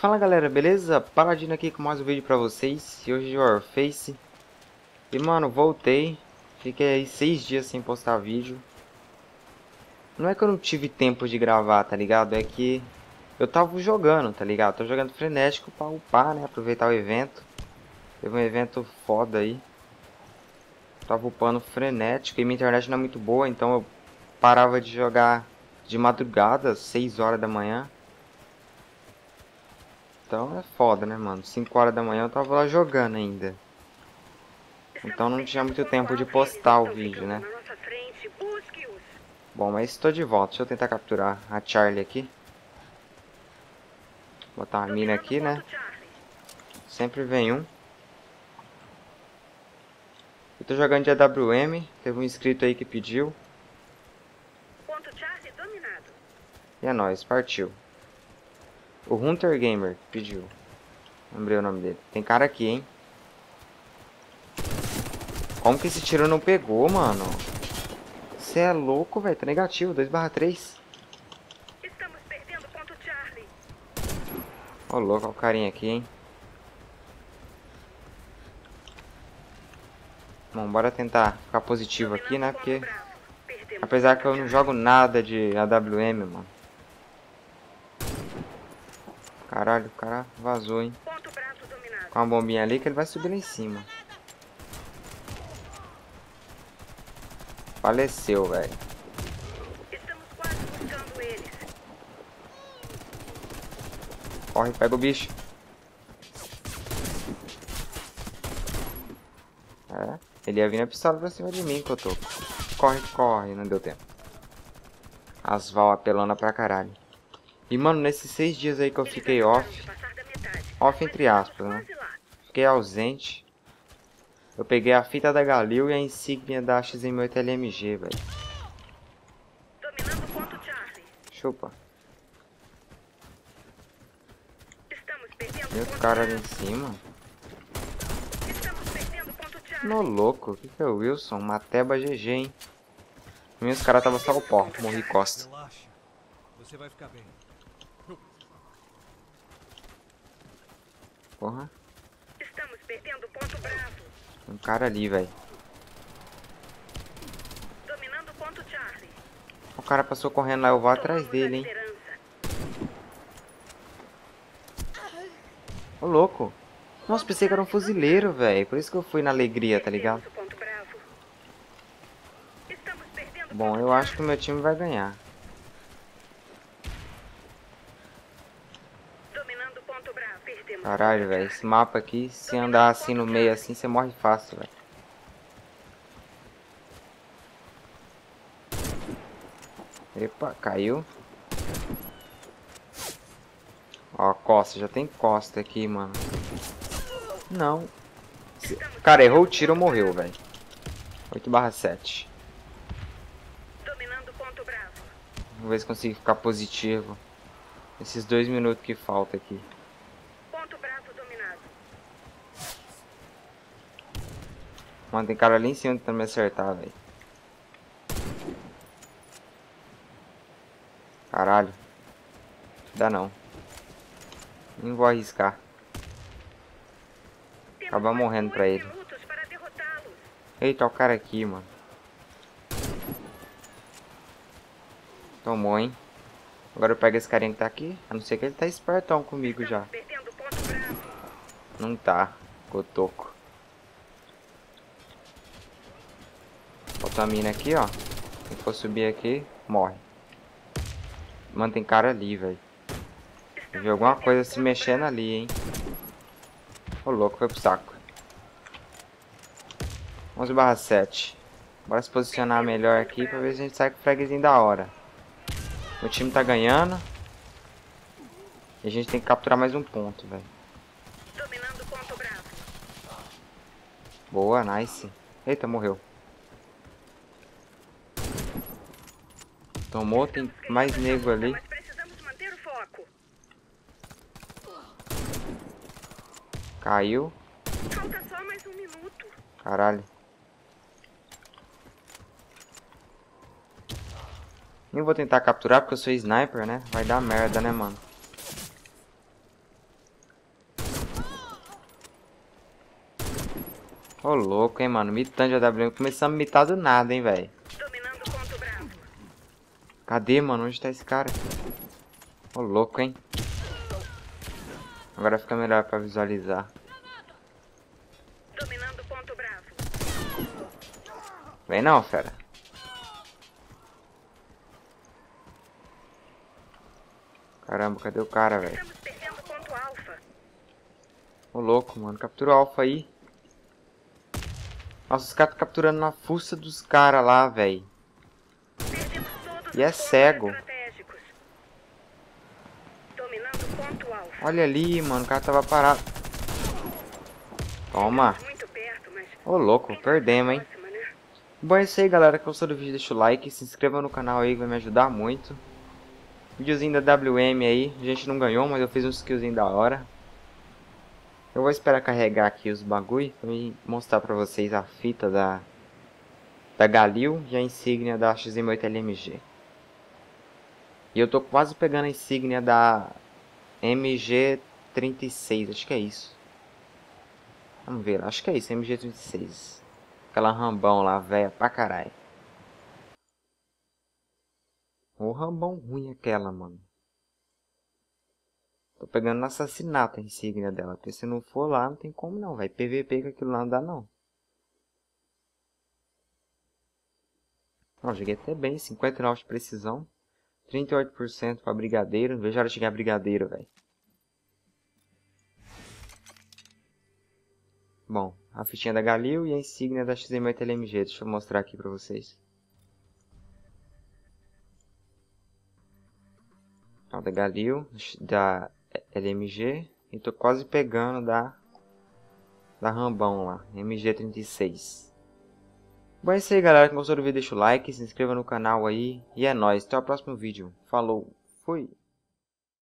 Fala galera, beleza? Paladino aqui com mais um vídeo pra vocês E hoje é Warface E mano, voltei Fiquei aí seis dias sem postar vídeo Não é que eu não tive tempo de gravar, tá ligado? É que eu tava jogando, tá ligado? Tô jogando frenético pra upar, né? Aproveitar o evento Teve um evento foda aí Tava upando frenético E minha internet não é muito boa, então eu parava de jogar de madrugada, 6 horas da manhã então é foda, né, mano? 5 horas da manhã eu tava lá jogando ainda. Então não tinha muito tempo de postar o vídeo, né? Bom, mas estou de volta. Deixa eu tentar capturar a Charlie aqui. Botar uma mina aqui, né? Sempre vem um. Eu tô jogando de AWM. Teve um inscrito aí que pediu. E é nóis, partiu. O Hunter Gamer pediu. Lembrei o nome dele. Tem cara aqui, hein? Como que esse tiro não pegou, mano? Você é louco, velho. Tá negativo. 2 barra 3. Estamos perdendo ponto Charlie. Ô, oh, louco. Olha o carinha aqui, hein? Bom, bora tentar ficar positivo aqui, né? Porque... Apesar que eu não jogo nada de AWM, mano. Caralho, o cara vazou, hein. Com a bombinha ali que ele vai subir lá em cima. Faleceu, velho. Corre, pega o bicho. É, ele ia vir na pistola pra cima de mim que eu tô. Corre, corre, não deu tempo. Asval apelona pra caralho. E, mano, nesses seis dias aí que eu fiquei off, off entre aspas, né? Fiquei ausente. Eu peguei a fita da Galil e a insígnia da XM8 LMG, velho. Chupa. Tem outro cara ali em cima. No louco, o que, que é o Wilson? Mateba GG, hein? Meus caras tava só o pó, morri costa. Você vai ficar bem. Porra. Estamos perdendo ponto bravo. Um cara ali, velho. Dominando ponto Charlie. O cara passou correndo lá, eu vou atrás dele, hein. Ô, louco. Nossa, pensei que era um fuzileiro, velho. Por isso que eu fui na alegria, tá ligado? Bom, eu acho que o meu time vai ganhar. Caralho, velho. Esse mapa aqui, se andar assim no meio assim, você morre fácil, velho. Epa, caiu. Ó, costa. Já tem costa aqui, mano. Não. Cara, errou o tiro ou morreu, velho. 8 barra 7. Vamos ver se consigo ficar positivo. Esses dois minutos que falta aqui. Mano, tem cara ali em cima tentando me acertar, velho. Caralho. Dá não. Nem vou arriscar. Acabar morrendo pra ele. Eita, o cara aqui, mano. Tomou, hein? Agora eu pego esse carinha que tá aqui. A não ser que ele tá espertão comigo já. Não tá. Cotoco. Falta a mina aqui, ó. Quem for subir aqui, morre. Mano, tem cara ali, velho. Vi alguma coisa se mexendo ali, hein. Ô, louco, foi pro saco. 11 barra 7. Bora se posicionar melhor aqui pra ver se a gente sai com o fragzinho da hora. O time tá ganhando. E a gente tem que capturar mais um ponto, velho. Boa, nice. Eita, morreu. Então, Tomou, tem mais nego ali. Caiu. Caralho. Nem vou tentar capturar porque eu sou sniper, né? Vai dar merda, né, mano? Ô, louco, hein, mano? Mitando de AWM. Começamos a mitar do nada, hein, velho. Cadê, mano? Onde tá esse cara? Ô, louco, hein. Agora fica melhor pra visualizar. Dominando ponto bravo. Vem não, fera. Caramba, cadê o cara, velho? Ô louco, mano. Captura o alfa aí. Nossa, os caras estão capturando na fuça dos caras lá, velho. E é cego. Olha ali, mano. O cara tava parado. Toma. Ô, louco. Perdemos, hein. Bom, é isso aí, galera. Gostou do vídeo, deixa o like. Se inscreva no canal aí, vai me ajudar muito. Videozinho da WM aí. A gente não ganhou, mas eu fiz um skillzinho da hora. Eu vou esperar carregar aqui os bagulho e mostrar pra vocês a fita da, da Galil e a insígnia da XM8LMG. E eu tô quase pegando a insígnia da MG36, acho que é isso. Vamos ver, acho que é isso, MG36. Aquela rambão lá, velha pra caralho. O rambão ruim aquela, mano. Tô pegando no assassinato a insígnia dela. Porque se não for lá, não tem como não, vai PVP com aquilo lá não dá não. Ó, joguei até bem, 59 de precisão. 38% para brigadeiro. Veja a hora de chegar brigadeiro, velho. Bom, a fichinha da Galil e a insígnia da XM8LMG. Deixa eu mostrar aqui para vocês. Ó, da Galil, da LMG e tô quase pegando da da Rambão lá, MG36. Bom, é isso aí galera, se gostou do vídeo deixa o like, se inscreva no canal aí e é nóis, até o próximo vídeo. Falou, fui!